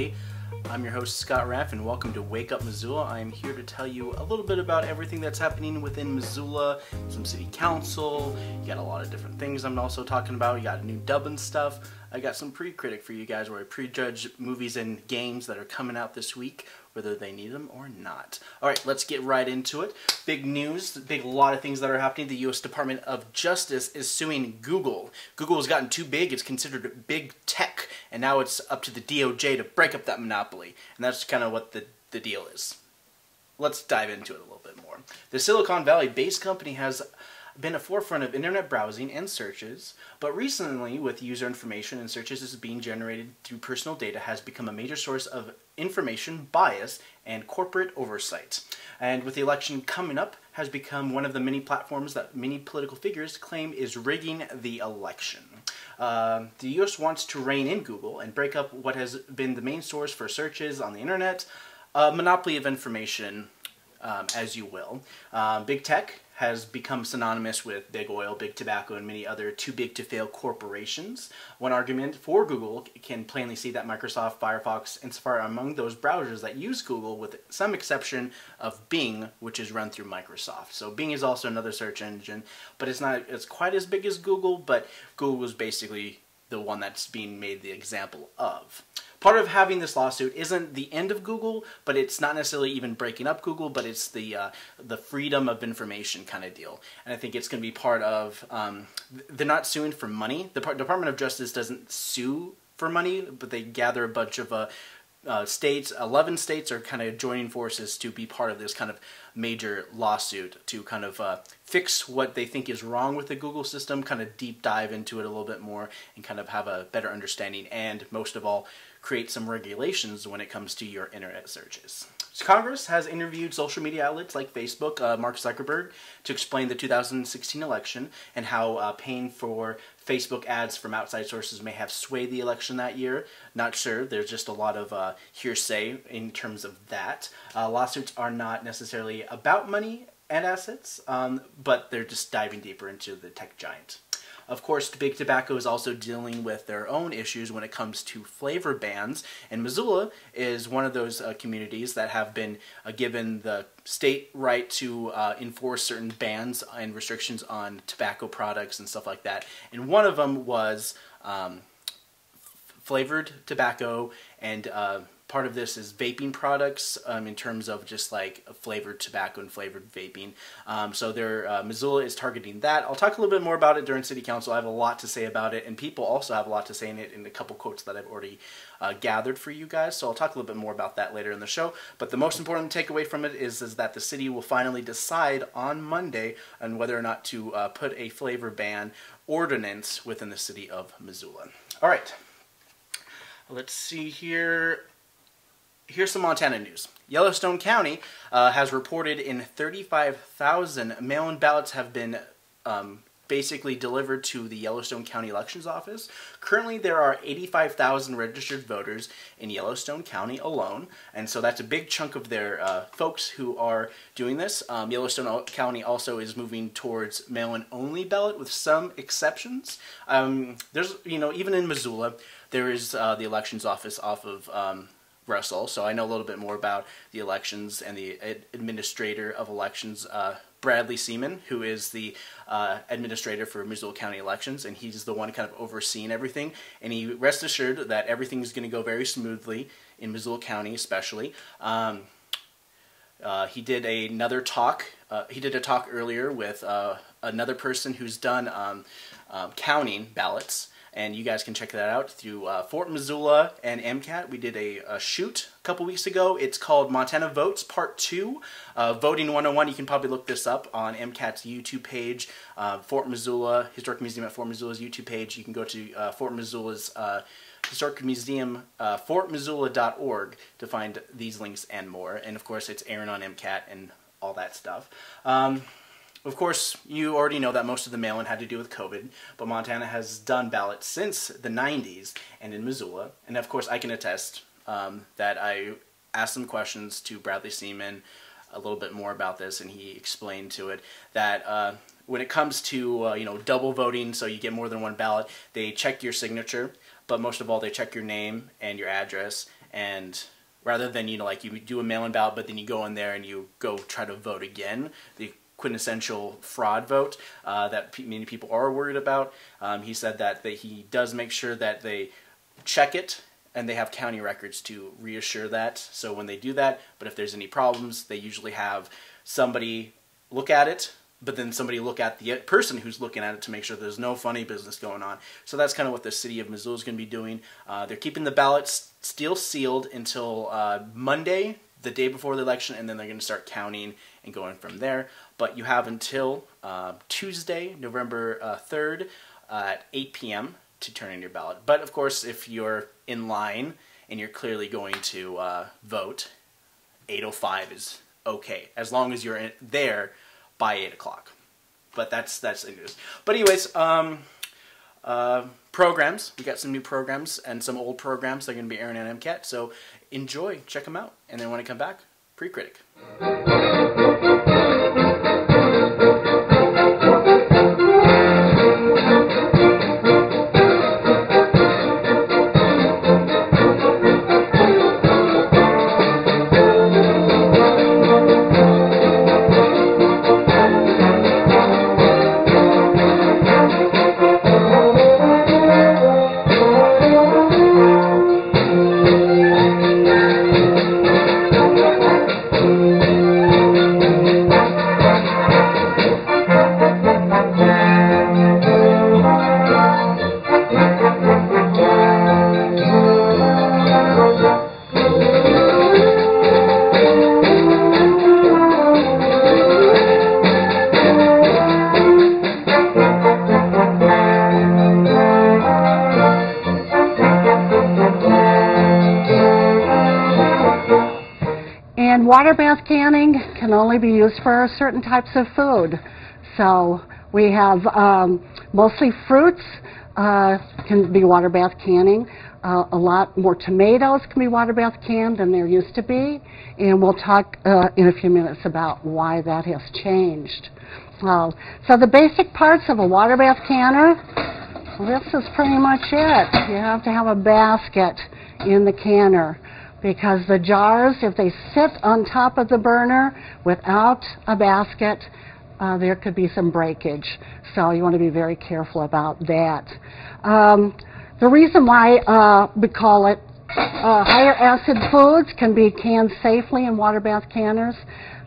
everybody. I'm your host, Scott Ranf, and welcome to Wake Up Missoula. I'm here to tell you a little bit about everything that's happening within Missoula, some city council. You got a lot of different things I'm also talking about. You got new Dubbin' stuff. I got some pre-critic for you guys where I prejudge movies and games that are coming out this week, whether they need them or not. All right, let's get right into it. Big news, big lot of things that are happening. The U.S. Department of Justice is suing Google. Google has gotten too big. It's considered big tech, and now it's up to the DOJ to break up that monopoly. And that's kind of what the, the deal is. Let's dive into it a little bit more. The Silicon Valley-based company has been a forefront of internet browsing and searches, but recently, with user information and searches being generated through personal data, has become a major source of information bias and corporate oversight. And with the election coming up, has become one of the many platforms that many political figures claim is rigging the election. Uh, the U.S. wants to rein in Google and break up what has been the main source for searches on the internet, a monopoly of information, um, as you will. Uh, big tech has become synonymous with big oil, big tobacco, and many other too big to fail corporations. One argument for Google can plainly see that Microsoft, Firefox, and Safari are among those browsers that use Google, with some exception of Bing, which is run through Microsoft. So Bing is also another search engine, but it's not it's quite as big as Google, but Google is basically the one that's being made the example of part of having this lawsuit isn't the end of Google, but it's not necessarily even breaking up Google, but it's the uh, the freedom of information kind of deal. And I think it's going to be part of. Um, they're not suing for money. The Department of Justice doesn't sue for money, but they gather a bunch of uh, uh, states, 11 states are kind of joining forces to be part of this kind of major lawsuit to kind of uh, fix what they think is wrong with the Google system, kind of deep dive into it a little bit more, and kind of have a better understanding, and most of all, create some regulations when it comes to your internet searches. So Congress has interviewed social media outlets like Facebook, uh, Mark Zuckerberg, to explain the 2016 election and how uh, paying for Facebook ads from outside sources may have swayed the election that year. Not sure. There's just a lot of uh, hearsay in terms of that. Uh, lawsuits are not necessarily about money and assets, um, but they're just diving deeper into the tech giant. Of course, Big Tobacco is also dealing with their own issues when it comes to flavor bans, and Missoula is one of those uh, communities that have been uh, given the state right to uh, enforce certain bans and restrictions on tobacco products and stuff like that. And one of them was um, flavored tobacco and uh, part of this is vaping products um, in terms of just like flavored tobacco and flavored vaping. Um, so there, uh, Missoula is targeting that. I'll talk a little bit more about it during City Council. I have a lot to say about it, and people also have a lot to say in it in a couple quotes that I've already uh, gathered for you guys. So I'll talk a little bit more about that later in the show. But the most important takeaway from it is, is that the city will finally decide on Monday on whether or not to uh, put a flavor ban ordinance within the city of Missoula. All right. Let's see here here's some Montana news. Yellowstone County uh, has reported in 35,000 mail-in ballots have been um, basically delivered to the Yellowstone County Elections Office. Currently, there are 85,000 registered voters in Yellowstone County alone, and so that's a big chunk of their uh, folks who are doing this. Um, Yellowstone County also is moving towards mail-in only ballot with some exceptions. Um, there's, you know, even in Missoula, there is uh, the elections office off of um, Russell, so I know a little bit more about the elections and the administrator of elections, uh, Bradley Seaman, who is the uh, administrator for Missoula County elections, and he's the one kind of overseeing everything. And he rest assured that everything is going to go very smoothly in Missoula County, especially. Um, uh, he did another talk. Uh, he did a talk earlier with uh, another person who's done um, um, counting ballots and you guys can check that out through uh, Fort Missoula and MCAT. We did a, a, shoot a couple weeks ago. It's called Montana Votes Part 2, uh, Voting 101. You can probably look this up on MCAT's YouTube page, uh, Fort Missoula, Historic Museum at Fort Missoula's YouTube page. You can go to uh, Fort Missoula's uh, Historic Museum, uh, fortmissoula.org to find these links and more. And of course, it's Aaron on MCAT and all that stuff. Um, of course, you already know that most of the mail-in had to do with COVID, but Montana has done ballots since the 90s and in Missoula. And of course, I can attest um, that I asked some questions to Bradley Seaman a little bit more about this, and he explained to it that uh, when it comes to uh, you know double voting, so you get more than one ballot, they check your signature, but most of all, they check your name and your address, and rather than you know like you do a mail-in ballot but then you go in there and you go try to vote again the quintessential fraud vote uh, that many people are worried about um, he said that, he does make sure that they check it and they have county records to reassure that so when they do that but if there's any problems they usually have somebody look at it but then somebody look at the person who's looking at it to make sure there's no funny business going on. So that's kind of what the city of Missoula is going to be doing. Uh, they're keeping the ballots still sealed until uh, Monday, the day before the election, and then they're going to start counting and going from there. But you have until uh, Tuesday, November 3rd uh, at 8 p.m. to turn in your ballot. But of course, if you're in line and you're clearly going to uh, vote, 8:05 is okay as long as you're in, there by 8 o'clock. But that's that's the news. But anyways, um, uh, programs. We got some new programs and some old programs that are going to be airing on MCAT. So enjoy, check them out, and then when I come back, pre-critic. Be used for certain types of food. So we have um, mostly fruits uh, can be water bath canning. Uh, a lot more tomatoes can be water bath canned than there used to be. And we'll talk uh, in a few minutes about why that has changed. So the basic parts of a water bath canner, this is pretty much it. You have to have a basket in the canner because the jars, if they sit on top of the burner without a basket, uh, there could be some breakage. So you want to be very careful about that. Um, the reason why uh, we call it uh, higher acid foods can be canned safely in water bath canners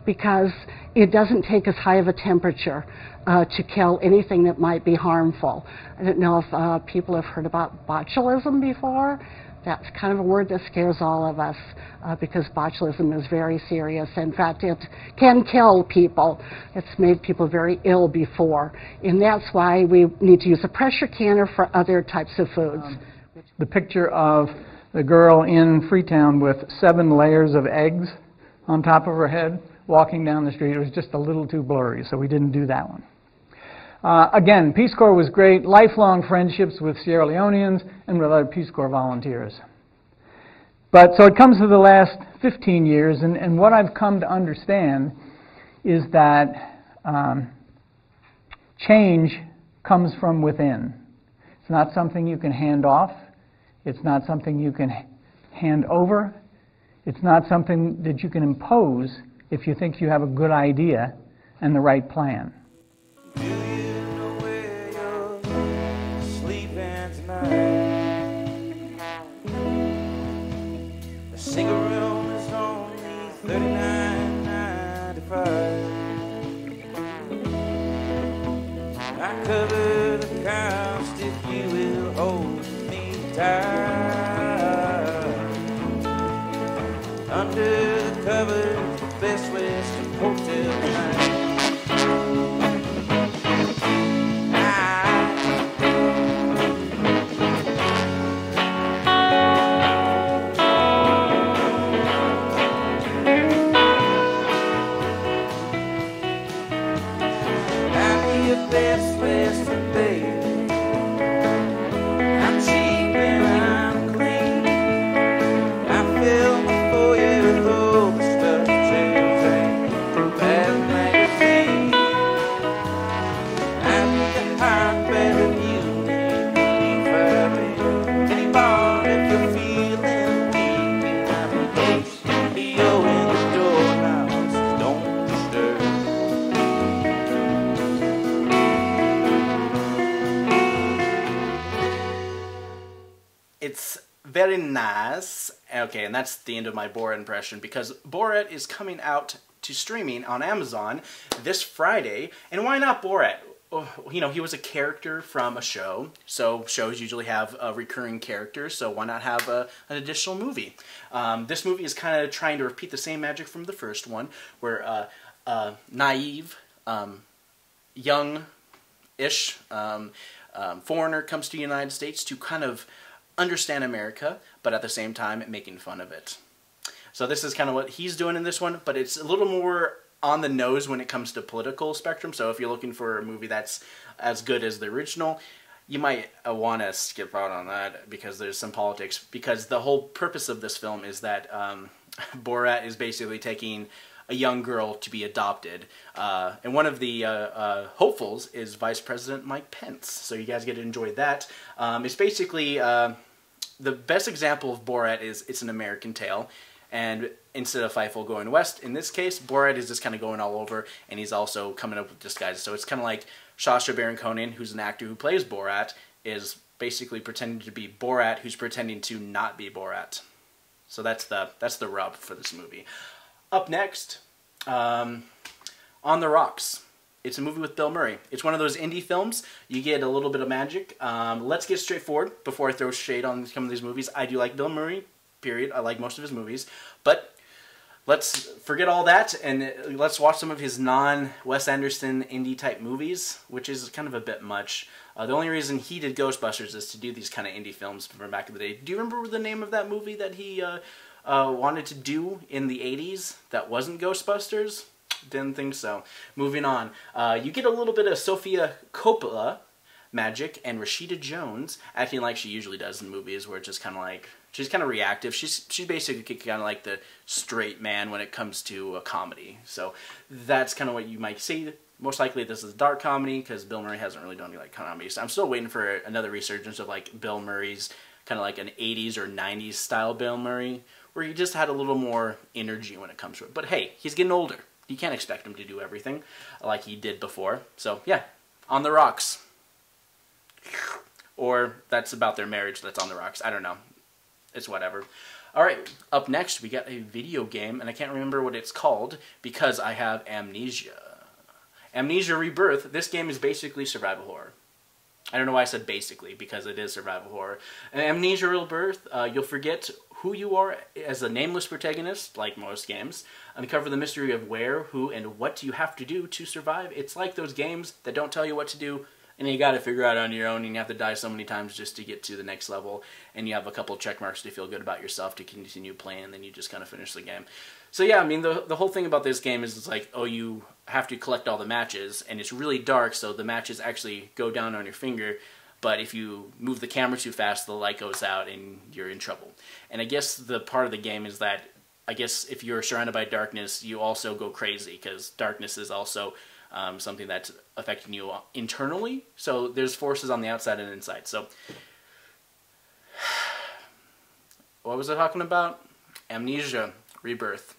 because it doesn't take as high of a temperature uh, to kill anything that might be harmful. I don't know if uh, people have heard about botulism before. That's kind of a word that scares all of us uh, because botulism is very serious. In fact, it can kill people. It's made people very ill before. And that's why we need to use a pressure canner for other types of foods. Um, the picture of the girl in Freetown with seven layers of eggs on top of her head walking down the street, it was just a little too blurry, so we didn't do that one. Uh, again, Peace Corps was great, lifelong friendships with Sierra Leoneans and with other Peace Corps volunteers. But so it comes to the last 15 years, and, and what I've come to understand is that um, change comes from within. It's not something you can hand off. It's not something you can hand over. It's not something that you can impose if you think you have a good idea and the right plan. sing very nice. Okay, and that's the end of my Borat impression because Borat is coming out to streaming on Amazon this Friday. And why not Borat? Oh, you know, he was a character from a show, so shows usually have a recurring character, so why not have a, an additional movie? Um, this movie is kind of trying to repeat the same magic from the first one, where uh, uh, naive, um, young-ish um, um, foreigner comes to the United States to kind of understand America, but at the same time making fun of it. So this is kind of what he's doing in this one, but it's a little more on the nose when it comes to political spectrum. So if you're looking for a movie that's as good as the original, you might uh, want to skip out on that because there's some politics. Because the whole purpose of this film is that um, Borat is basically taking a young girl to be adopted. Uh, and one of the uh, uh, hopefuls is Vice President Mike Pence. So you guys get to enjoy that. Um, it's basically uh, the best example of Borat is It's an American Tail. And instead of Fievel going west, in this case, Borat is just kind of going all over, and he's also coming up with disguises. So it's kind of like Sacha Baron Cohen, who's an actor who plays Borat, is basically pretending to be Borat, who's pretending to not be Borat. So that's the that's the rub for this movie. Up next, um, On the Rocks. It's a movie with Bill Murray. It's one of those indie films. You get a little bit of magic. Um, let's get straightforward before I throw shade on some of these movies. I do like Bill Murray period. I like most of his movies. But let's forget all that and let's watch some of his non Wes Anderson indie type movies, which is kind of a bit much. Uh, the only reason he did Ghostbusters is to do these kind of indie films from back in the day. Do you remember the name of that movie that he uh, uh, wanted to do in the 80s that wasn't Ghostbusters? Didn't think so. Moving on. Uh, you get a little bit of Sofia Coppola magic and Rashida Jones acting like she usually does in movies where it's just kind of like she's kind of reactive. She's she's basically kind of like the straight man when it comes to a comedy. So that's kind of what you might see. Most likely this is dark comedy because Bill Murray hasn't really done any like comedy. So I'm still waiting for another resurgence of like Bill Murray's kind of like an 80s or 90s style Bill Murray where he just had a little more energy when it comes to it. But hey, he's getting older. You can't expect him to do everything like he did before. So yeah, on the rocks. Or that's about their marriage that's on the rocks. I don't know it's whatever. All right, up next we got a video game, and I can't remember what it's called because I have amnesia. Amnesia Rebirth. This game is basically survival horror. I don't know why I said basically, because it is survival horror. Amnesia Rebirth, uh, you'll forget who you are as a nameless protagonist, like most games. Uncover the mystery of where, who, and what do you have to do to survive. It's like those games that don't tell you what to do, and you got to figure out on your own and you have to die so many times just to get to the next level and you have a couple check marks to feel good about yourself to continue playing and then you just kind of finish the game so yeah i mean the, the whole thing about this game is it's like oh you have to collect all the matches and it's really dark so the matches actually go down on your finger but if you move the camera too fast the light goes out and you're in trouble and i guess the part of the game is that i guess if you're surrounded by darkness you also go crazy because darkness is also um, something that's affecting you internally. So there's forces on the outside and inside. So what was I talking about? Amnesia, Rebirth.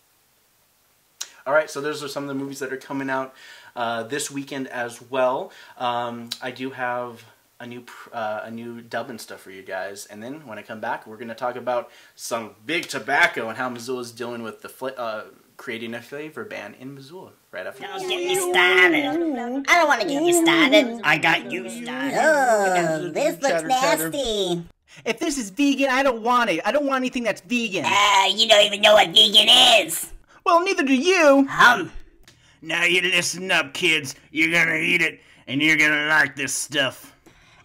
All right, so those are some of the movies that are coming out uh, this weekend as well. Um, I do have a new uh, a new dub and stuff for you guys, and then when I come back, we're gonna talk about some big tobacco and how Missoula is dealing with the uh, creating a flavor ban in Missoula right after Don't get me started. I don't want to get you started. I got you started. Oh, this looks chatter, nasty. Chatter. If this is vegan, I don't want it. I don't want anything that's vegan. Ah, uh, you don't even know what vegan is. Well, neither do you. Hum. Now you listen up, kids. You're gonna eat it, and you're gonna like this stuff.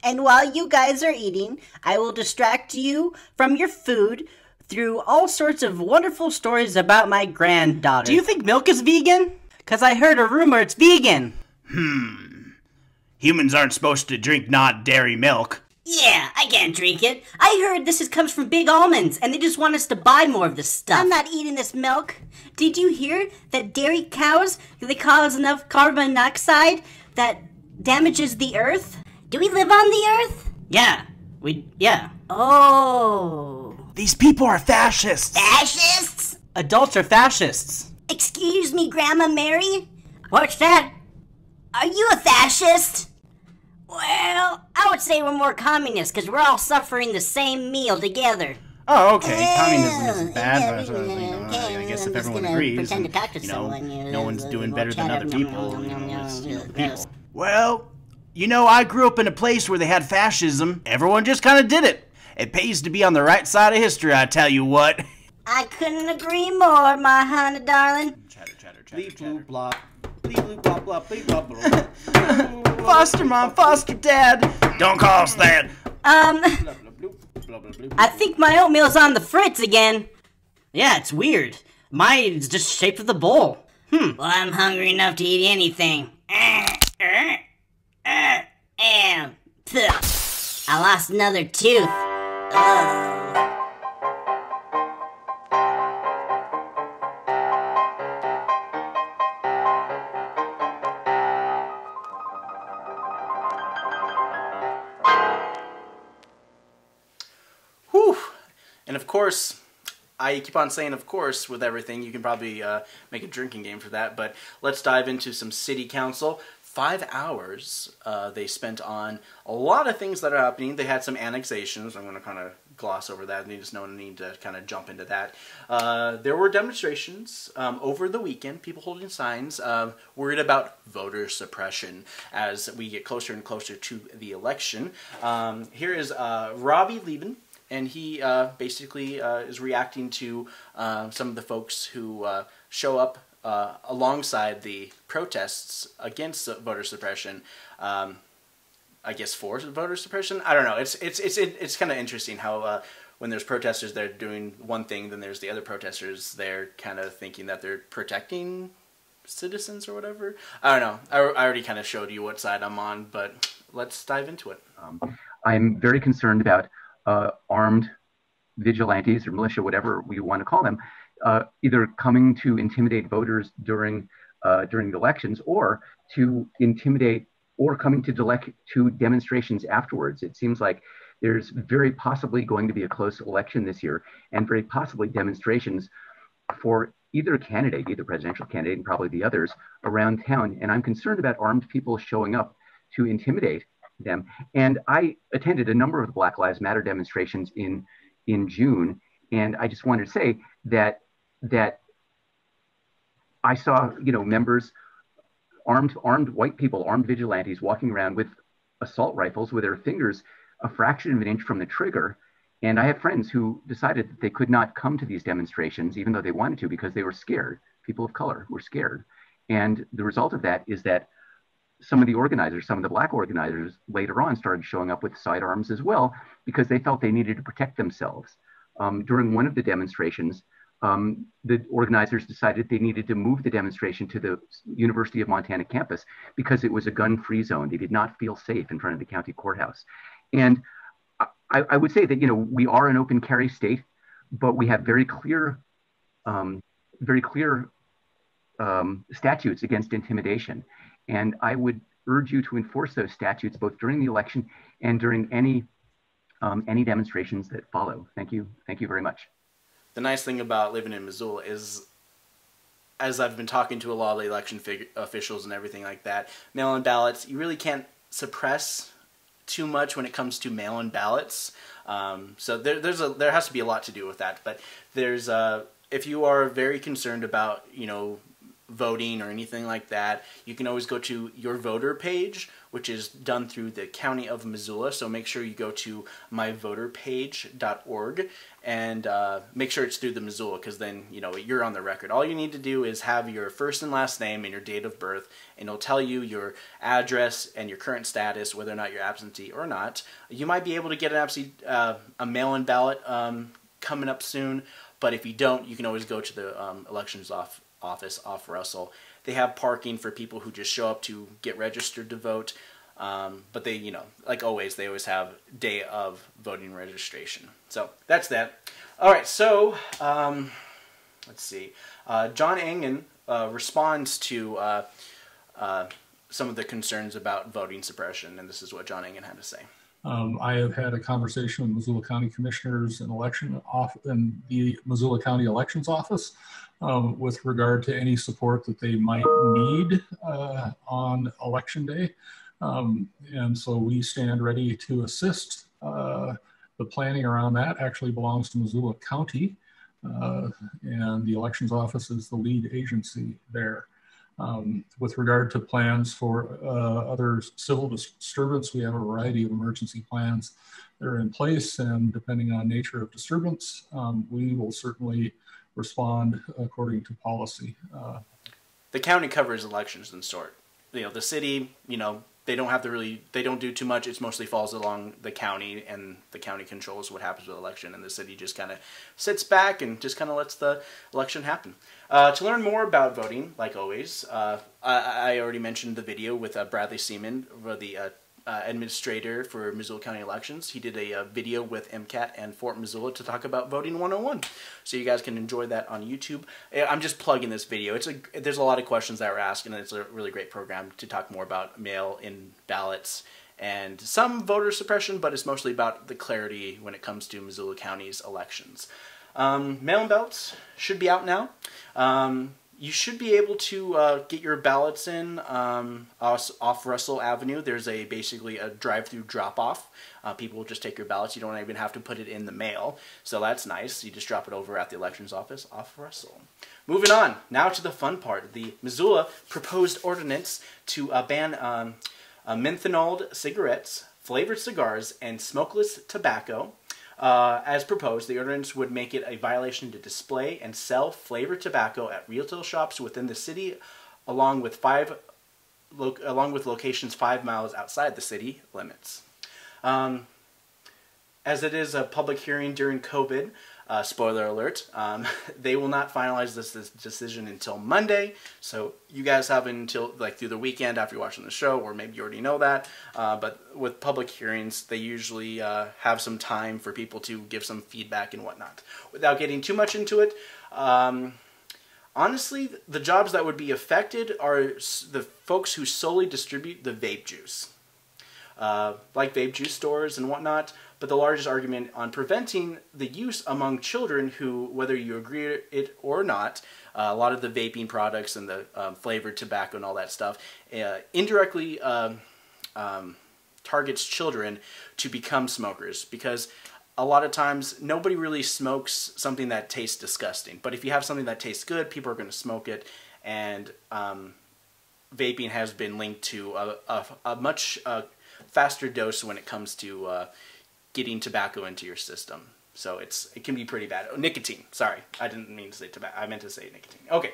And while you guys are eating, I will distract you from your food through all sorts of wonderful stories about my granddaughter. Do you think milk is vegan? Because I heard a rumor it's vegan. Hmm. Humans aren't supposed to drink not dairy milk. Yeah, I can't drink it. I heard this is, comes from big almonds, and they just want us to buy more of this stuff. I'm not eating this milk. Did you hear that dairy cows, they cause enough carbon dioxide that damages the earth? Do we live on the earth? Yeah. We, yeah. Oh. These people are fascists. Fascists? Adults are fascists. Excuse me, Grandma Mary? What's that? Are you a fascist? Well, I would say we're more communist because we're all suffering the same meal together. Oh, okay. Communism isn't bad, yeah, but uh, you know, okay, I guess I'm if just everyone gonna agrees, pretend and, to talk to you know, someone, you no know, one's doing better than other up, nom, people. nom, you nom, know, nom, it's, nom, you know, nom, people. Well, you know, I grew up in a place where they had fascism. Everyone just kind of did it. It pays to be on the right side of history, I tell you what. I couldn't agree more, my honey darling. Chatter, chatter, chatter, Bleep, chatter. bloop, blop. Bleep, bloop, blop, blop, bleep, blop, blop. Foster mom, foster dad. Don't call us that. Um, Blah, blah, bloop, blah, blah, bloop. I think my oatmeal's on the fritz again. Yeah, it's weird. Mine's just shaped with a bowl. Hmm. Well, I'm hungry enough to eat anything. I lost another tooth. Whew. And of course, I keep on saying, of course, with everything. You can probably uh, make a drinking game for that. But let's dive into some city council. Five hours uh, they spent on a lot of things that are happening. They had some annexations. I'm going to kind of gloss over that. There's no need to kind of jump into that. Uh, there were demonstrations um, over the weekend. People holding signs, uh, worried about voter suppression as we get closer and closer to the election. Um, here is uh, Robbie Lieben and he uh, basically uh, is reacting to some of the folks who show up uh, alongside the protests against voter suppression. Um, I guess for voter suppression. I don't know. It's it's it's it's kind of interesting how uh, when there's protesters, they're doing one thing, then there's the other protesters. They're kind of thinking that they're protecting citizens or whatever. I don't know. I, I already kind of showed you what side I'm on, but let's dive into it. Um, I'm very concerned about uh, armed vigilantes or militia, whatever we want to call them, uh, either coming to intimidate voters during uh, during the elections or to intimidate or coming to delec- to demonstrations afterwards. It seems like there's very possibly going to be a close election this year, and very possibly demonstrations for either candidate, either presidential candidate, and probably the others around town. And I'm concerned about armed people showing up to intimidate them. And I attended a number of the Black Lives Matter demonstrations in in June, and I just wanted to say that that I saw, you know, members, armed armed white people, armed vigilantes walking around with assault rifles with their fingers a fraction of an inch from the trigger. And I have friends who decided that they could not come to these demonstrations, even though they wanted to, because they were scared. People of color were scared. And the result of that is that some of the organizers, some of the black organizers later on started showing up with sidearms as well because they felt they needed to protect themselves. Um, during one of the demonstrations, um, the organizers decided they needed to move the demonstration to the University of Montana campus because it was a gun-free zone. They did not feel safe in front of the county courthouse. And I, I would say that, you know, we are an open carry state, but we have very clear, um, very clear um, statutes against intimidation. And I would urge you to enforce those statutes both during the election and during any um, any demonstrations that follow. Thank you. Thank you very much. The nice thing about living in Missoula is, as I've been talking to a lot of election officials and everything like that, mail-in ballots, you really can't suppress too much when it comes to mail-in ballots. Um, so there, there's a there has to be a lot to do with that. But there's uh, if you are very concerned about you know voting or anything like that, you can always go to your voter page, which is done through the County of Missoula. So make sure you go to myvoterpage.org and uh, make sure it's through the Missoula because then you know you're on the record. All you need to do is have your first and last name and your date of birth, and it'll tell you your address and your current status, whether or not you're absentee or not. You might be able to get an absentee, uh, a mail-in ballot um, coming up soon, but if you don't, you can always go to the um, elections off office off Russell. They have parking for people who just show up to get registered to vote. Um, but they, you know, like always, they always have day of voting registration. So that's that. All right, so um, let's see. Uh, John Engen uh, responds to uh, uh, some of the concerns about voting suppression, and this is what John Engen had to say. Um, I have had a conversation with Missoula County Commissioners and election off in the Missoula County Elections Office um, with regard to any support that they might need uh, on election day. Um, and so we stand ready to assist uh, the planning around that actually belongs to Missoula County, uh, and the elections office is the lead agency there. Um, with regard to plans for uh, other civil disturbance, we have a variety of emergency plans that are in place, and depending on nature of disturbance, um, we will certainly respond according to policy. Uh, the county covers elections and sort. You know, the city, you know, they don't have to really they don't do too much it's mostly falls along the county and the county controls what happens with election and the city just kind of sits back and just kind of lets the election happen uh, to learn more about voting like always uh, I, I, already mentioned the video with uh, bradley seaman the uh, administrator for Missoula County elections. He did a, a, uh, video with MCAT and Fort Missoula to talk about voting 101. So you guys can enjoy that on YouTube. I'm just plugging this video. It's a there's a lot of questions that were asked, and it's a really great program to talk more about mail-in ballots and some voter suppression, but it's mostly about the clarity when it comes to Missoula County's elections. Um, mail-in ballots should be out now. Um, you should be able to uh, get your ballots in um, off Russell Avenue. There's a basically a drive-through drop-off. Uh, people will just take your ballots. You don't even have to put it in the mail, so that's nice. You just drop it over at the elections office off Russell. Moving on now to the fun part. The Missoula proposed ordinance to uh, ban um, uh, cigarettes, flavored cigars, and smokeless tobacco uh, as proposed, the ordinance would make it a violation to display and sell flavored tobacco at retail shops within the city, along with five, along with locations five miles outside the city limits. Um, as it is a public hearing during COVID, uh, spoiler alert, um, they will not finalize this, this, decision until Monday. So you guys have until like through the weekend after you're watching the show, or maybe you already know that. Uh, but with public hearings, they usually uh, have some time for people to give some feedback and whatnot. Without getting too much into it, um, honestly, the jobs that would be affected are the folks who solely distribute the vape juice. Uh, like vape juice stores and whatnot, but the largest argument on preventing the use among children who, whether you agree it or not, uh, a lot of the vaping products and the um, flavored tobacco and all that stuff uh, indirectly um, um, targets children to become smokers because a lot of times nobody really smokes something that tastes disgusting. But if you have something that tastes good, people are going to smoke it. And um, vaping has been linked to a, a, a much uh, faster dose when it comes to uh, getting tobacco into your system. So it's it can be pretty bad. Oh, nicotine. Sorry, I didn't mean to say tobacco. I meant to say nicotine. Okay.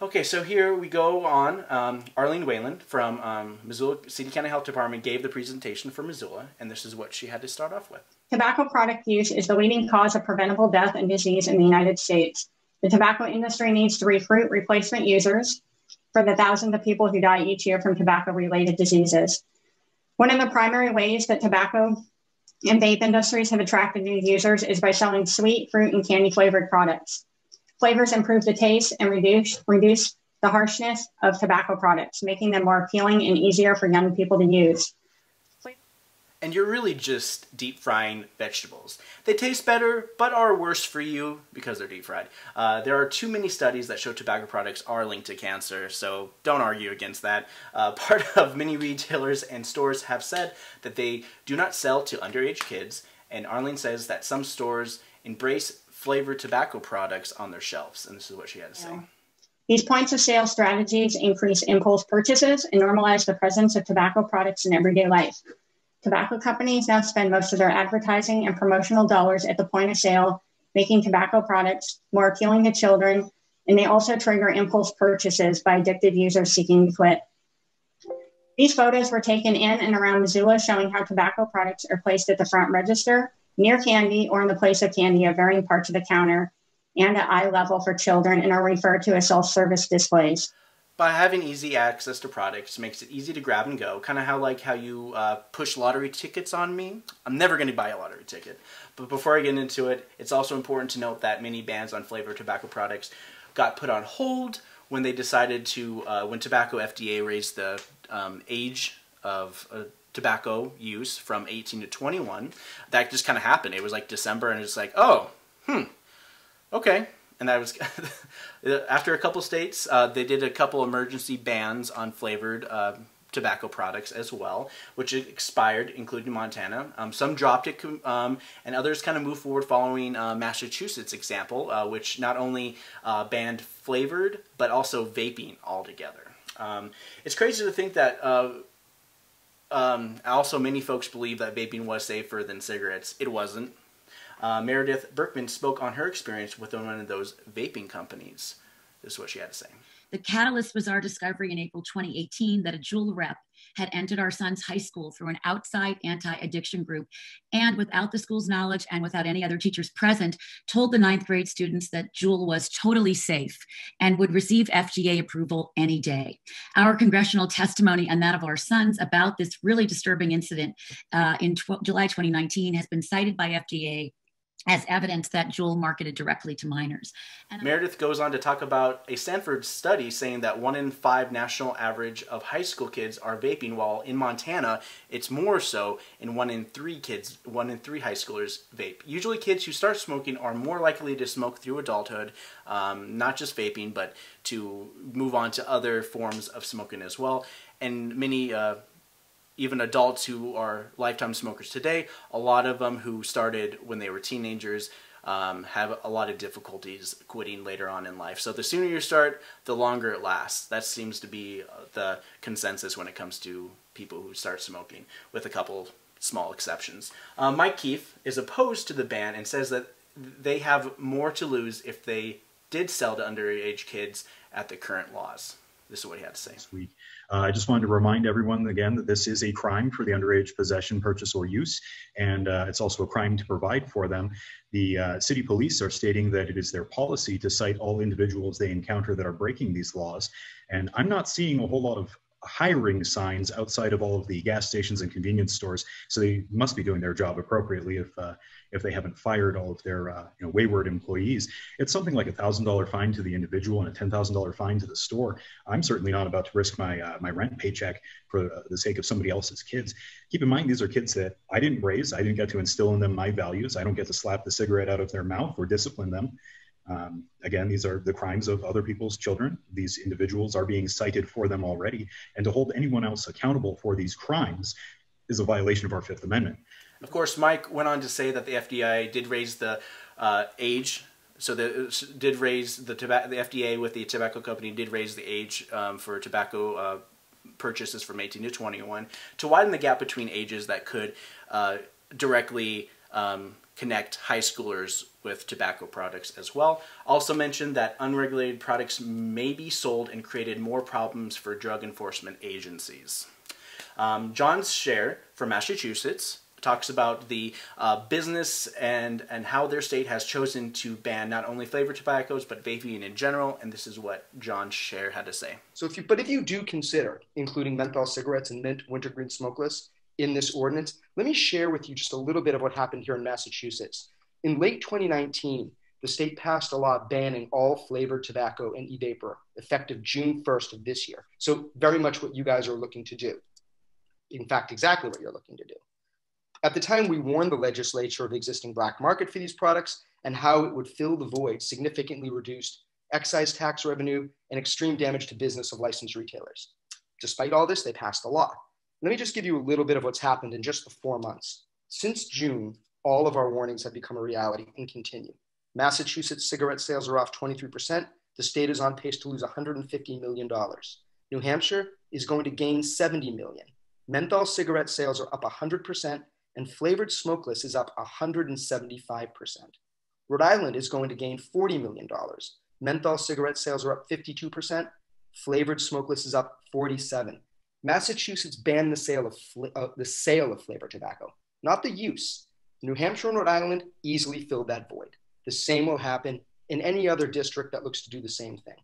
Okay, so here we go on. Um, Arlene Wayland from um, Missoula City County Health Department gave the presentation for Missoula, and this is what she had to start off with. Tobacco product use is the leading cause of preventable death and disease in the United States. The tobacco industry needs to recruit replacement users for the thousands of people who die each year from tobacco related diseases. One of the primary ways that tobacco and vape industries have attracted new users is by selling sweet, fruit, and candy flavored products. Flavors improve the taste and reduce, reduce the harshness of tobacco products, making them more appealing and easier for young people to use and you're really just deep frying vegetables. They taste better, but are worse for you because they're deep fried. Uh, there are too many studies that show tobacco products are linked to cancer, so don't argue against that. Uh, part of many retailers and stores have said that they do not sell to underage kids, and Arlene says that some stores embrace flavored tobacco products on their shelves, and this is what she had to say. These points of sale strategies increase impulse purchases and normalize the presence of tobacco products in everyday life. Tobacco companies now spend most of their advertising and promotional dollars at the point of sale, making tobacco products more appealing to children, and they also trigger impulse purchases by addicted users seeking to quit. These photos were taken in and around Missoula showing how tobacco products are placed at the front register, near candy, or in the place of candy at varying parts of the counter and at eye level for children and are referred to as self service displays by having easy access to products makes it easy to grab and go kind of how like how you uh, push lottery tickets on me. I'm never going to buy a lottery ticket but before i get into it it's also important to note that many bans on flavored tobacco products got put on hold when they decided to uh, when tobacco fda raised the um, age of uh, tobacco use from 18 to 21 that just kind of happened. It was like december and it's like oh hmm okay and that was after a couple states uh, they did a couple emergency bans on flavored uh, tobacco products as well, which expired, including Montana. Um, some dropped it, um, and others kind of moved forward following uh, Massachusetts' example, uh, which not only uh, banned flavored but also vaping altogether. Um, it's crazy to think that. Uh, um, also, many folks believe that vaping was safer than cigarettes. It wasn't. Uh, Meredith Berkman spoke on her experience with one of those vaping companies. This is what she had to say. The catalyst was our discovery in April 2018 that a Juul rep had entered our son's high school through an outside anti addiction group and, without the school's knowledge and without any other teachers present, told the ninth grade students that Juul was totally safe and would receive FDA approval any day. Our congressional testimony and that of our sons about this really disturbing incident uh, in July 2019 has been cited by FDA as evidence that Juul marketed directly to minors. And Meredith goes on to talk about a Stanford study saying that one in five national average of high school kids are vaping, while in Montana it's more so, and one in three kids, one in three high schoolers vape. Usually, kids who start smoking are more likely to smoke through adulthood, um, not just vaping, but to move on to other forms of smoking as well. And many uh, even adults who are lifetime smokers today, a lot of them who started when they were teenagers um, have a lot of difficulties quitting later on in life. So the sooner you start, the longer it lasts. That seems to be uh, the consensus when it comes to people who start smoking, with a couple small exceptions. Um, Mike Keefe is opposed to the ban and says that they have more to lose if they did sell to underage kids at the current laws. This is what he had to say. Sweet. Uh, I just wanted to remind everyone again that this is a crime for the underage possession, purchase, or use, and uh, it's also a crime to provide for them. The uh, city police are stating that it is their policy to cite all individuals they encounter that are breaking these laws, and I'm not seeing a whole lot of hiring signs outside of all of the gas stations and convenience stores. So they must be doing their job appropriately if uh, if they haven't fired all of their uh, you know, wayward employees. It's something like a thousand dollar fine to the individual and a ten thousand dollar fine to the store. I'm certainly not about to risk my uh, my rent paycheck for uh, the sake of somebody else's kids. Keep in mind these are kids that I didn't raise. I didn't get to instill in them my values. I don't get to slap the cigarette out of their mouth or discipline them. Um, again, these are the crimes of other people's children. These individuals are being cited for them already. And to hold anyone else accountable for these crimes is a violation of our Fifth Amendment. Of course, Mike went on to say that the FDA did raise the uh, age. So the did raise the tobacco. The FDA with the tobacco company did raise the age um, for tobacco uh, purchases from 18 to 21 to widen the gap between ages that could uh, directly um, connect high schoolers with tobacco products as well. Also mentioned that unregulated products may be sold and created more problems for drug enforcement agencies. Um, John Shaer from Massachusetts talks about the uh, business and and how their state has chosen to ban not only flavored tobaccos but vaping in general and this is what John Shaer had to say. So if you but if you do consider including menthol cigarettes and mint wintergreen smokeless in this ordinance. Let me share with you just a little bit of what happened here in Massachusetts. In late 2019, the state passed a law banning all flavored tobacco and e-vapor effective June 1st of this year. So very much what you guys are looking to do. In fact, exactly what you're looking to do. At the time, we warned the legislature of existing black market for these products and how it would fill the void, significantly reduced excise tax revenue and extreme damage to business of licensed retailers. Despite all this, they passed the law. Let me just give you a little bit of what's happened in just the four months. Since June, all of our warnings have become a reality and continue. Massachusetts cigarette sales are off 23%. The state is on pace to lose $150 million. New Hampshire is going to gain 70 million. Menthol cigarette sales are up 100%, and flavored smokeless is up 175%. Rhode Island is going to gain $40 million. Menthol cigarette sales are up 52%. Flavored smokeless is up 47. Massachusetts banned the sale of fl- uh, the sale of flavored tobacco, not the use. New Hampshire and Rhode Island easily filled that void. The same will happen in any other district that looks to do the same thing.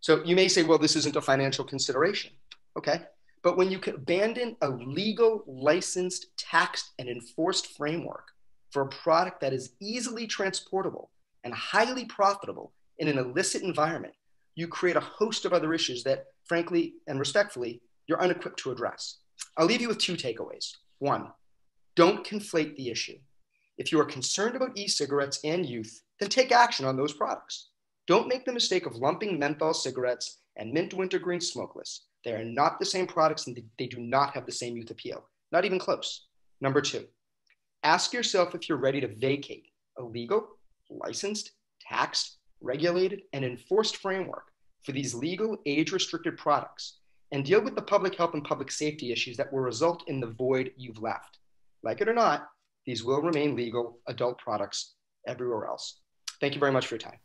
So you may say, well, this isn't a financial consideration. Okay. But when you abandon a legal, licensed, taxed, and enforced framework for a product that is easily transportable and highly profitable in an illicit environment, you create a host of other issues that, frankly and respectfully, you're unequipped to address. I'll leave you with two takeaways. One, don't conflate the issue. If you are concerned about e cigarettes and youth, then take action on those products. Don't make the mistake of lumping menthol cigarettes and mint wintergreen smokeless, They are not the same products and they do not have the same youth appeal, not even close. Number two, ask yourself if you're ready to vacate a legal, licensed, taxed, regulated, and enforced framework for these legal age restricted products and deal with the public health and public safety issues that will result in the void you've left. Like it or not, these will remain legal adult products everywhere else. Thank you very much for your time.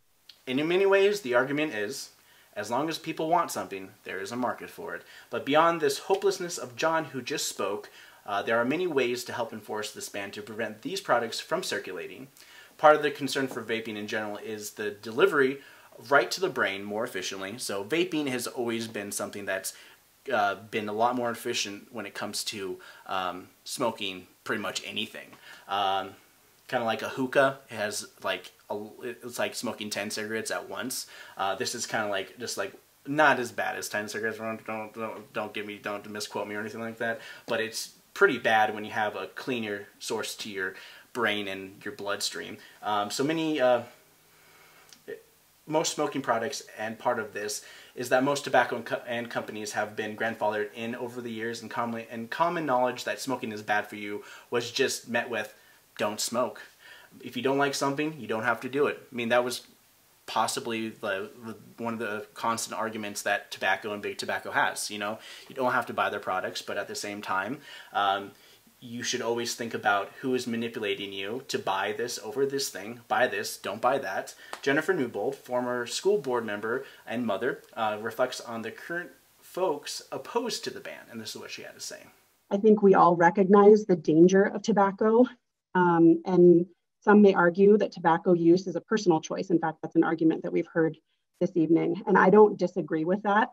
And In many ways, the argument is as long as people want something, there is a market for it. But beyond this hopelessness of John, who just spoke, uh, there are many ways to help enforce this ban to prevent these products from circulating. Part of the concern for vaping in general is the delivery right to the brain more efficiently. So vaping has always been something that's uh, been a lot more efficient when it comes to um, smoking pretty much anything. Um, kind of like a hookah, it has like a, it's like smoking ten cigarettes at once. Uh, this is kind of like just like not as bad as ten cigarettes. Don't don't don't get me don't misquote me or anything like that. But it's pretty bad when you have a cleaner source to your brain and your bloodstream. Um, so many. Uh, most smoking products and part of this is that most tobacco and, co and, companies have been grandfathered in over the years and commonly and common knowledge that smoking is bad for you was just met with don't smoke. If you don't like something you don't have to do it. I mean that was possibly the, the, one of the constant arguments that tobacco and big tobacco has you know? You don't have to buy their products but at the same time um, you should always think about who is manipulating you to buy this over this thing, buy this, don't buy that. Jennifer Newbold, former school board member and mother, uh, reflects on the current folks opposed to the ban, and this is what she had to say. I think we all recognize the danger of tobacco, um, and some may argue that tobacco use is a personal choice. In fact, that's an argument that we've heard this evening, and I don't disagree with that.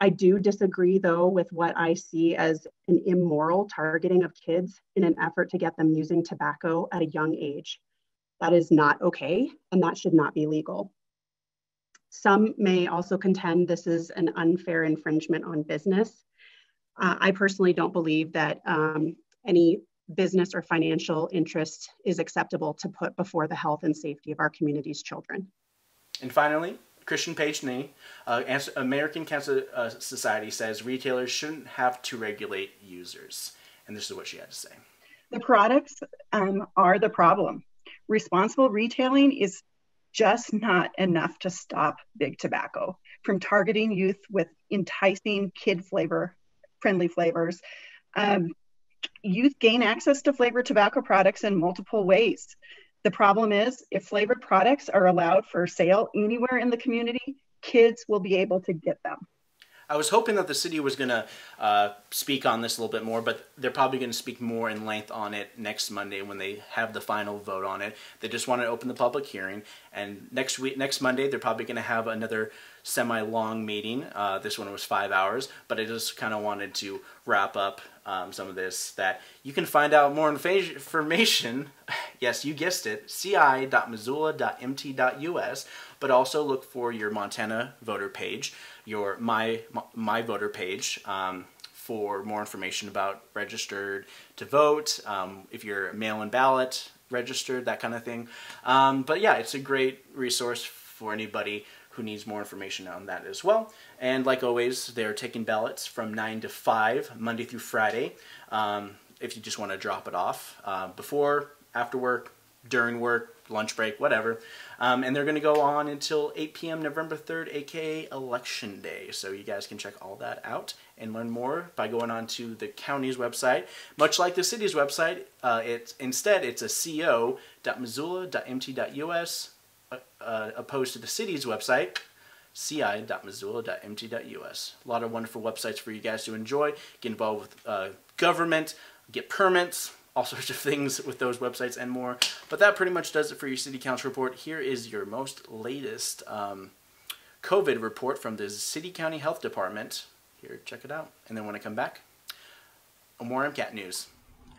I do disagree, though, with what I see as an immoral targeting of kids in an effort to get them using tobacco at a young age. That is not okay, and that should not be legal. Some may also contend this is an unfair infringement on business. Uh, I personally don't believe that um, any business or financial interest is acceptable to put before the health and safety of our community's children. And finally, Kristin Page-Nei, uh, American Cancer uh, Society says retailers shouldn't have to regulate users. And this is what she had to say. The products um, are the problem. Responsible retailing is just not enough to stop big tobacco from targeting youth with enticing kid flavor friendly flavors. Um, youth gain access to flavored tobacco products in multiple ways. The problem is, if flavored products are allowed for sale anywhere in the community, kids will be able to get them. I was hoping that the city was going to uh, speak on this a little bit more, but they're probably going to speak more in length on it next Monday when they have the final vote on it. They just want to open the public hearing, and next week, next Monday, they're probably going to have another semi-long meeting. Uh, this one was five hours, but I just kind of wanted to wrap up um, some of this that you can find out more information, yes, you guessed it, ci.missoula.mt.us, but also look for your Montana voter page, your My, my Voter page, um, for more information about registered to vote, um, if you're mail-in ballot registered, that kind of thing. Um, but yeah, it's a great resource for anybody who needs more information on that as well. And like always, they're taking ballots from 9 to 5, Monday through Friday, um, if you just want to drop it off uh, before, after work, during work, lunch break, whatever. Um, and they're going to go on until 8 p.m. November 3rd, aka Election Day. So you guys can check all that out and learn more by going on to the county's website. Much like the city's website, uh, it's instead it's a co.missoula.mt.us uh, opposed to the city's website, ci.missoula.mt.us. A lot of wonderful websites for you guys to enjoy, get involved with uh, government, get permits, all sorts of things with those websites and more. But that pretty much does it for your City Council report. Here is your most latest um, COVID report from the City County Health Department. Here, check it out. And then when I come back, more MCAT news.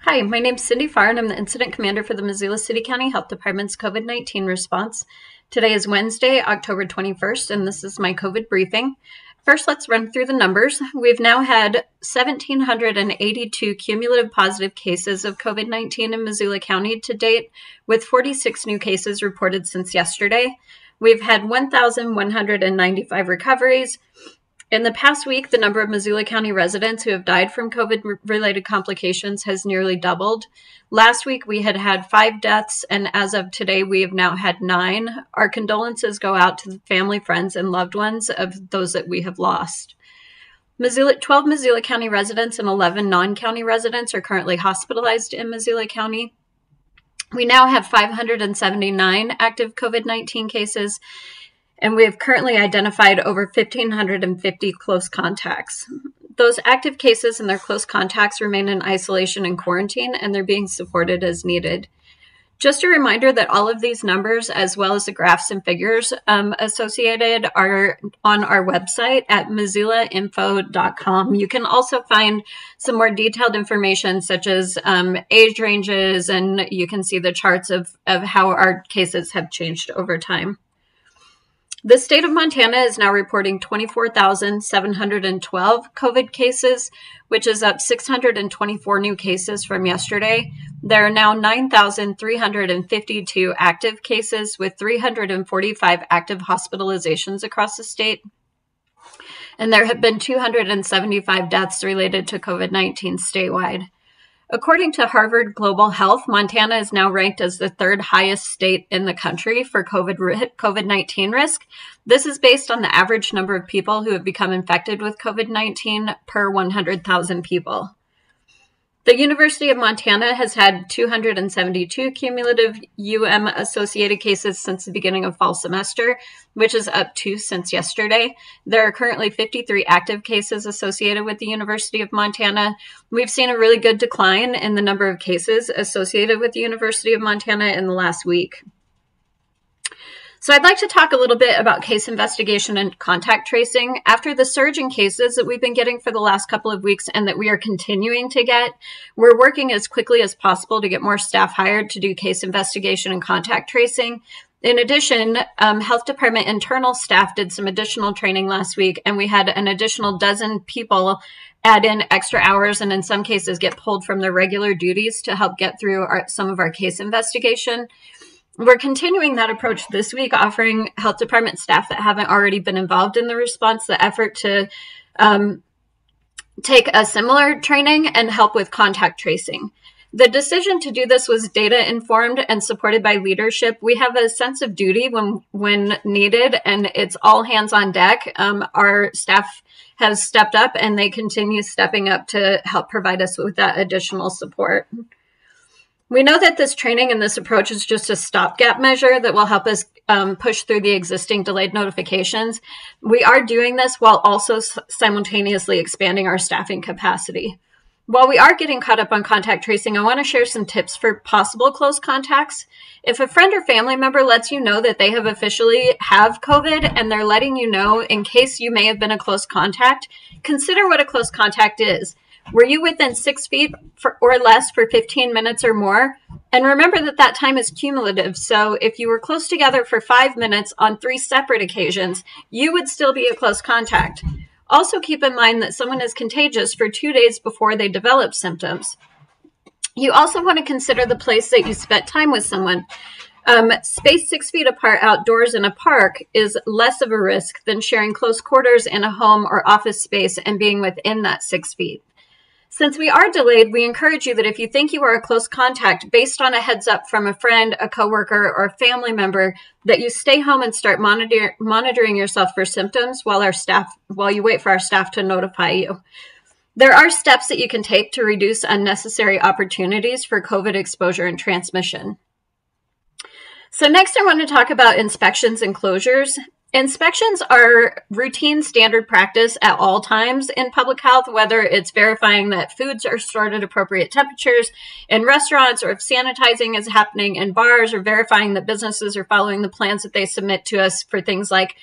Hi, my name's Cindy Farr, and I'm the Incident Commander for the Missoula City County Health Department's COVID 19 response. Today is Wednesday, October 21st, and this is my COVID briefing. First, let's run through the numbers. We've now had 1,782 cumulative positive cases of COVID 19 in Missoula County to date, with 46 new cases reported since yesterday. We've had 1,195 recoveries, In the past week, the number of Missoula County residents who have died from COVID related complications has nearly doubled. Last week, we had had five deaths, and as of today, we have now had nine. Our condolences go out to the family, friends, and loved ones of those that we have lost. Missoula, 12 Missoula County residents and 11 non county residents are currently hospitalized in Missoula County. We now have 579 active COVID 19 cases, and we have currently identified over 1,550 close contacts. Those active cases and their close contacts remain in isolation and quarantine, and they're being supported as needed. Just a reminder that all of these numbers, as well as the graphs and figures um, associated, are on our website at missoulainfo.com. You can also find some more detailed information, such as um, age ranges, and you can see the charts of, of how our cases have changed over time. The state of Montana is now reporting 24,712 COVID cases, which is up 624 new cases from yesterday. There are now 9,352 active cases with 345 active hospitalizations across the state. And there have been 275 deaths related to COVID 19 statewide. According to Harvard Global Health, Montana is now ranked as the third highest state in the country for COVID COVID 19 risk. This is based on the average number of people who have become infected with COVID 19 per 100,000 people. The University of Montana has had 272 cumulative UM associated cases since the beginning of fall semester, which is up two since yesterday. There are currently 53 active cases associated with the University of Montana. We've seen a really good decline in the number of cases associated with the University of Montana in the last week. So I'd like to talk a little bit about case investigation and contact tracing. After the surge in cases that we've been getting for the last couple of weeks and that we are continuing to get, we're working as quickly as possible to get more staff hired to do case investigation and contact tracing. In addition, um, health department internal staff did some additional training last week, and we had an additional dozen people add in extra hours and in some cases get pulled from their regular duties to help get through our, some of our case investigation. We're continuing that approach this week, offering health department staff that haven't already been involved in the response the effort to um, take a similar training and help with contact tracing. The decision to do this was data informed and supported by leadership. We have a sense of duty when when needed, and it's all hands on deck. Um, our staff has stepped up, and they continue stepping up to help provide us with that additional support. We know that this training and this approach is just a stopgap measure that will help us um, push through the existing delayed notifications. We are doing this while also simultaneously expanding our staffing capacity. While we are getting caught up on contact tracing, I want to share some tips for possible close contacts. If a friend or family member lets you know that they have officially have COVID and they're letting you know in case you may have been a close contact, consider what a close contact is. Were you within six feet for, or less for 15 minutes or more? And remember that that time is cumulative. So if you were close together for five minutes on three separate occasions, you would still be a close contact. Also, keep in mind that someone is contagious for two days before they develop symptoms. You also want to consider the place that you spent time with someone. Um, space six feet apart outdoors in a park is less of a risk than sharing close quarters in a home or office space and being within that six feet. Since we are delayed, we encourage you that if you think you are a close contact based on a heads up from a friend, a coworker, or a family member, that you stay home and start monitor- monitoring yourself for symptoms while our staff while you wait for our staff to notify you. There are steps that you can take to reduce unnecessary opportunities for COVID exposure and transmission. So next I want to talk about inspections and closures. Inspections are routine standard practice at all times in public health, whether it's verifying that foods are stored at appropriate temperatures in restaurants or if sanitizing is happening in bars or verifying that businesses are following the plans that they submit to us for things like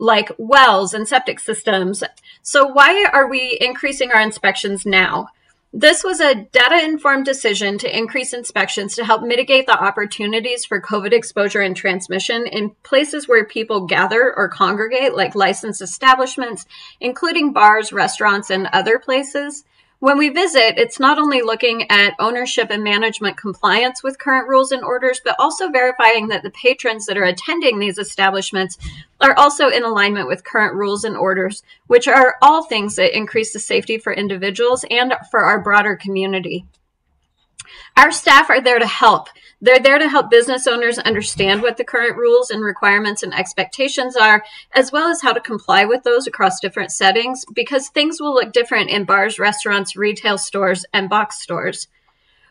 like wells and septic systems. So why are we increasing our inspections now? This was a data informed decision to increase inspections to help mitigate the opportunities for COVID exposure and transmission in places where people gather or congregate, like licensed establishments, including bars, restaurants, and other places. When we visit, it's not only looking at ownership and management compliance with current rules and orders, but also verifying that the patrons that are attending these establishments are also in alignment with current rules and orders, which are all things that increase the safety for individuals and for our broader community. Our staff are there to help. They're there to help business owners understand what the current rules and requirements and expectations are, as well as how to comply with those across different settings, because things will look different in bars, restaurants, retail stores, and box stores.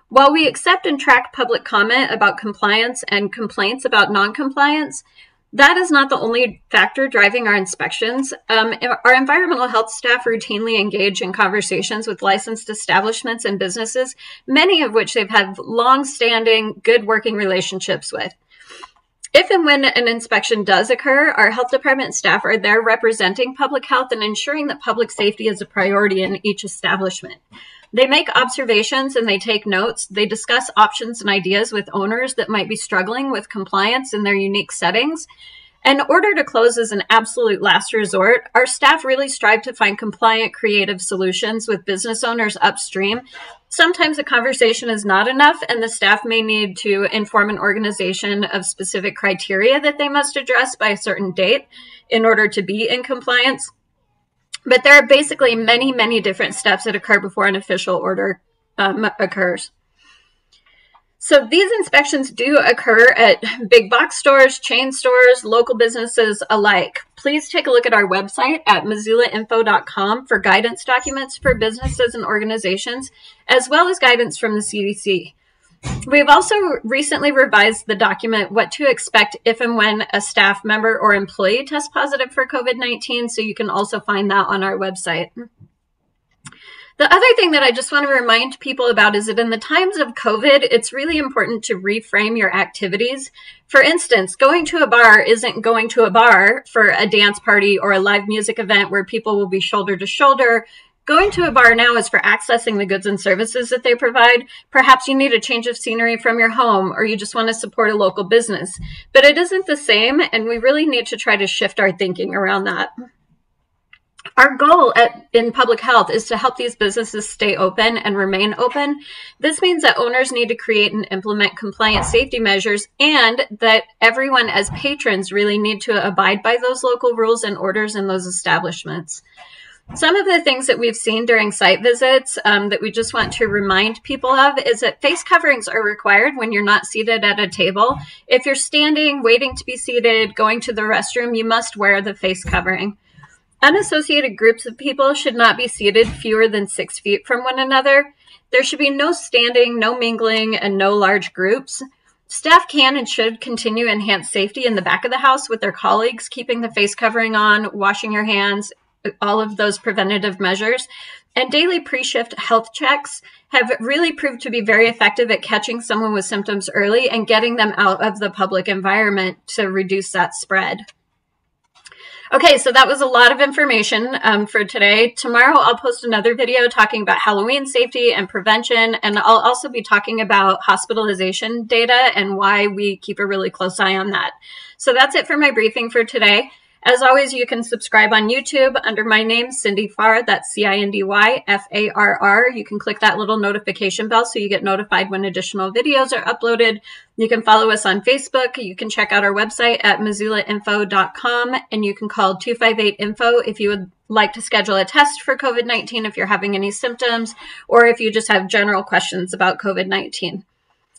While we accept and track public comment about compliance and complaints about noncompliance, that is not the only factor driving our inspections. Um, our environmental health staff routinely engage in conversations with licensed establishments and businesses, many of which they've had long-standing, good working relationships with. If and when an inspection does occur, our health department staff are there representing public health and ensuring that public safety is a priority in each establishment. They make observations and they take notes. They discuss options and ideas with owners that might be struggling with compliance in their unique settings. And order to close is an absolute last resort. Our staff really strive to find compliant, creative solutions with business owners upstream. Sometimes a conversation is not enough, and the staff may need to inform an organization of specific criteria that they must address by a certain date in order to be in compliance. But there are basically many, many different steps that occur before an official order um, occurs. So these inspections do occur at big box stores, chain stores, local businesses alike. Please take a look at our website at missoulainfo.com for guidance documents for businesses and organizations, as well as guidance from the CDC. We've also recently revised the document What to Expect If and When a Staff Member or Employee Tests Positive for COVID 19, so you can also find that on our website. The other thing that I just want to remind people about is that in the times of COVID, it's really important to reframe your activities. For instance, going to a bar isn't going to a bar for a dance party or a live music event where people will be shoulder to shoulder Going to a bar now is for accessing the goods and services that they provide. Perhaps you need a change of scenery from your home or you just want to support a local business. But it isn't the same, and we really need to try to shift our thinking around that. Our goal at, in public health is to help these businesses stay open and remain open. This means that owners need to create and implement compliant safety measures and that everyone as patrons really need to abide by those local rules and orders in those establishments. Some of the things that we've seen during site visits um, that we just want to remind people of is that face coverings are required when you're not seated at a table. If you're standing, waiting to be seated, going to the restroom, you must wear the face covering. Unassociated groups of people should not be seated fewer than six feet from one another. There should be no standing, no mingling, and no large groups. Staff can and should continue enhance safety in the back of the house with their colleagues, keeping the face covering on, washing your hands, all of those preventative measures. And daily pre shift health checks have really proved to be very effective at catching someone with symptoms early and getting them out of the public environment to reduce that spread. Okay, so that was a lot of information um, for today. Tomorrow I'll post another video talking about Halloween safety and prevention, and I'll also be talking about hospitalization data and why we keep a really close eye on that. So that's it for my briefing for today. As always, you can subscribe on YouTube under my name, Cindy Farr. That's C I N D Y F A R R. You can click that little notification bell so you get notified when additional videos are uploaded. You can follow us on Facebook. You can check out our website at missoulainfo.com and you can call 258 info if you would like to schedule a test for COVID 19 if you're having any symptoms or if you just have general questions about COVID 19.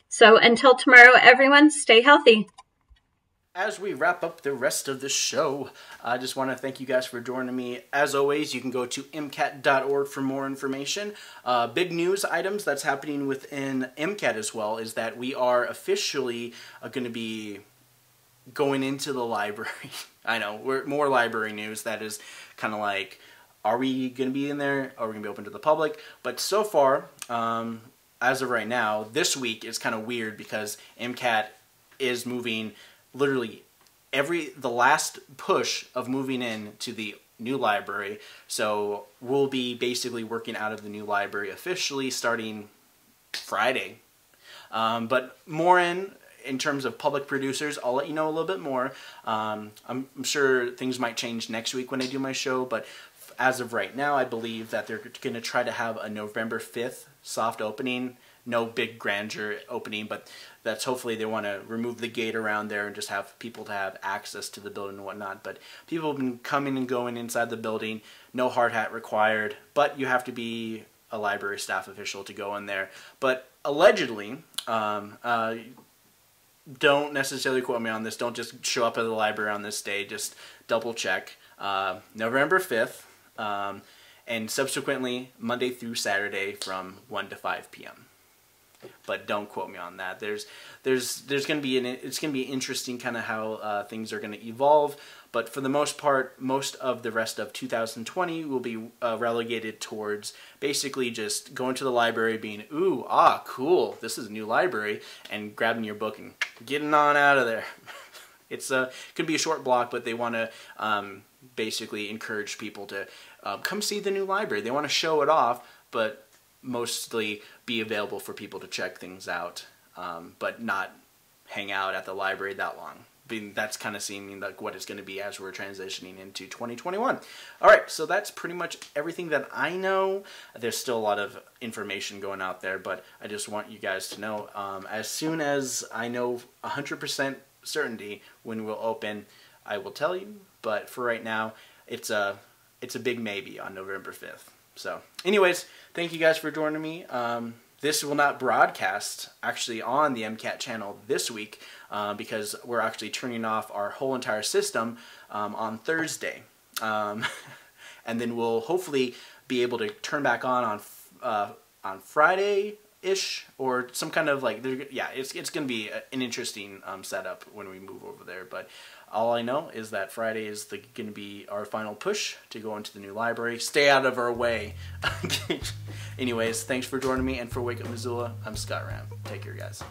So until tomorrow, everyone, stay healthy. As we wrap up the rest of the show, I just want to thank you guys for joining me. As always, you can go to MCAT.org for more information. Uh, big news items that's happening within MCAT as well is that we are officially uh, going to be going into the library. I know, we're more library news. That is kind of like, are we going to be in there? Are we going to be open to the public? But so far, um, as of right now, this week is kind of weird because MCAT is moving literally every the last push of moving in to the new library. So we'll be basically working out of the new library officially starting Friday. Um, but more in in terms of public producers, I'll let you know a little bit more. Um, I'm, I'm, sure things might change next week when I do my show, but as of right now, I believe that they're going to try to have a November 5th soft opening. No big grandeur opening, but that's hopefully they want to remove the gate around there and just have people to have access to the building and whatnot. But people have been coming and going inside the building. No hard hat required, but you have to be a library staff official to go in there. But allegedly, um, uh, don't necessarily quote me on this. Don't just show up at the library on this day. Just double check. Uh, November 5th, um, and subsequently Monday through Saturday from 1 to 5 p.m. But don't quote me on that. There's there's there's going to be an it's going to be interesting kind of how uh, things are going to evolve. But for the most part, most of the rest of 2020 will be uh, relegated towards basically just going to the library, being, ooh, ah, cool, this is a new library, and grabbing your book and getting on out of there. it's a, could be a short block, but they want to um, basically encourage people to um, come see the new library. They want to show it off, but mostly be available for people to check things out, um, but not hang out at the library that long being that's kind of seeming like what it's going to be as we're transitioning into 2021. All right, so that's pretty much everything that I know. There's still a lot of information going out there, but I just want you guys to know um, as soon as I know 100% certainty when we'll open, I will tell you. But for right now, it's a it's a big maybe on November 5th. So, anyways, thank you guys for joining me. Um, this will not broadcast actually on the MCAT channel this week uh, because we're actually turning off our whole entire system um, on Thursday. Um, and then we'll hopefully be able to turn back on on, uh, on Friday ish or some kind of like yeah it's, it's gonna be an interesting um, setup when we move over there but all I know is that Friday is the, gonna be our final push to go into the new library. Stay out of our way. Anyways thanks for joining me and for Wake Up Missoula I'm Scott Ranf take care guys